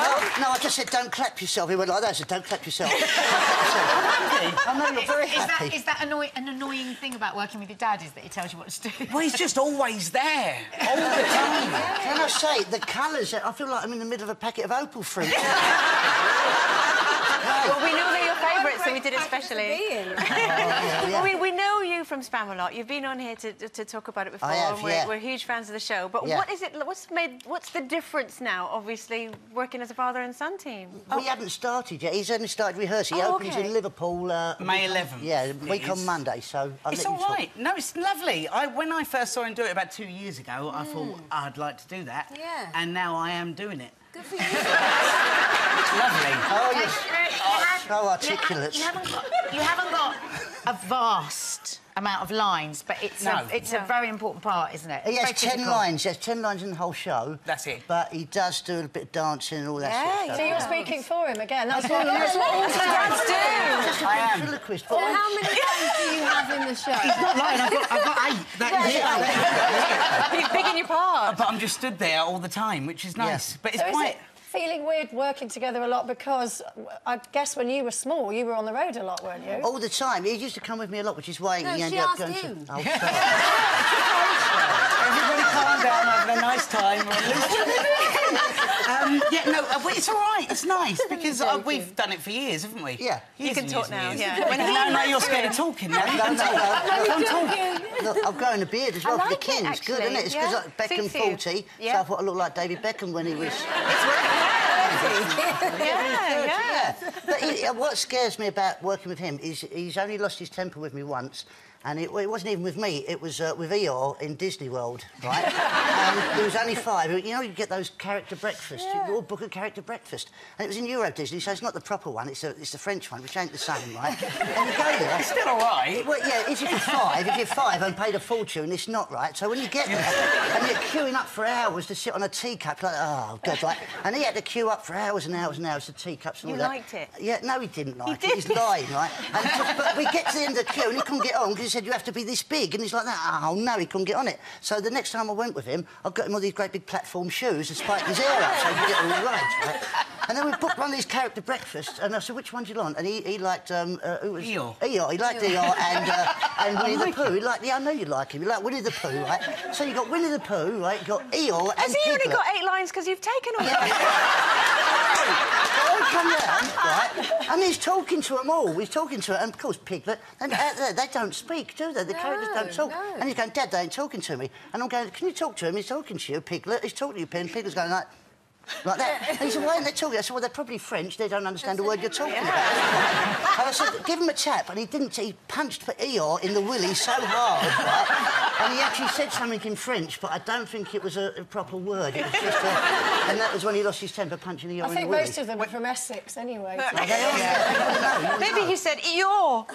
No, no, I just said don't clap yourself. He went like that. I said don't clap yourself. I know you're very Is that, happy. is that annoy an annoying thing about working with your dad? Is that he tells you what to do? Well, he's just always there, all the time. Can I say the colours? I feel like I'm in the middle of a packet of opal fruit. Well, we know they're your favourites, so we did it specially. Oh, well, we, we know you from Spamalot. You've been on here to, to talk about it before, I have, and we're, yeah. we're huge fans of the show. But Yeah. what is it? What's made? What's the difference now? Obviously, working as a father and son team. We haven't started yet. He's only started rehearsing. He Oh, opens okay. in Liverpool. Uh, May 11th Yeah, week on is. Monday. So I'll It's let all you talk. right. No, it's lovely. I, when I first saw him do it about two years ago, I thought I'd like to do that. Yeah. And now I am doing it. Good for you. It's lovely. Oh, You yes. Have- So articulate. You haven't got, you haven't got a vast amount of lines, but it's No. a, it's a very important part, isn't it? He has Very ten physical. lines. He has ten lines in the whole show. That's it. But he does do a bit of dancing and all that sort of Yeah, stuff. So you're speaking for him again. That's what, that's what all dads do. Just a I am. ventriloquist. So how many lines do you have in the show? He's Not lying, I've got, I've got eight. That is it. Big, big in your part. But I'm just stood there all the time, which is nice. But it's So is quite. it feeling weird working together a lot because I guess when you were small, you were on the road a lot, weren't you? All the time. He used to come with me a lot, which is why No, he ended up asked going him. to... Oh, sorry. Everybody calm down, having a nice time. Um, yeah, no, uh, it's all right. It's nice because uh, we've done it for years, haven't we? Yeah. You can talk now. years. Yeah. When no, he no, you're scared of talking now. No, no, no. You're Don't joking. talk. Look, I'm growing a beard as I well for the like it. It's good, isn't it? It's yeah. because like Beckham Suits 40, Yeah. so I thought I looked like David Beckham when he was... Yeah, yeah. But he, uh, what scares me about working with him is he's only lost his temper with me once. And it, it wasn't even with me, it was uh, with Eeyore in Disney World, right? He was only five. You know, you get those character breakfasts, you all book a character breakfast. And it was in Euro Disney, so it's not the proper one, it's, a, it's the French one, which ain't the same, right? and you go there. It's Still all right. Well, yeah, if you're five, if you're five and paid a fortune, it's not right. So when you get there, and you're queuing up for hours to sit on a teacup, like, oh, God, right? And he had to queue up for hours and hours and hours for teacups and You all that. You liked it? Yeah, no, he didn't like He it. He's lying, right? And just, but we get to the end of the queue and he couldn't get on because he said, you have to be this big. And he's like that. Oh, no, he couldn't get on it. So the next time I went with him, I got him all these great big platform shoes and spiked his hair up so he could get all the rides, right? And then we booked one of these character breakfasts, and I said, which one do you want? And he, he liked, um, uh, who was... Eeyore. Eeyore. He liked Eeyore and, uh, and Winnie the Pooh. He liked, yeah, I know you like him. You like Winnie the Pooh, right? So you got Winnie the Pooh, right? You got Eeyore and Has he only got eight lines because you've taken all Yeah. that? Come round, right, and he's talking to them all. He's talking to them, and of course, Piglet, and uh, they, they don't speak, do they? The characters don't talk. no. And he's going, Dad, they ain't talking to me. And I'm going, can you talk to him? He's talking to you, Piglet. He's talking to you, Pin. Piglet's going like... Like that. And he said, why aren't they talking? I said, well, they're probably French. They don't understand a word you're talking about. and I said, give him a tap. And he didn't. He punched for Eeyore in the willy so hard, right? And he actually said something in French, but I don't think it was a, a proper word. It was just a... And that was when he lost his temper, punching Eeyore I in the think willy. most of them are from Essex anyway. so- they are, yeah. Maybe he said Eeyore.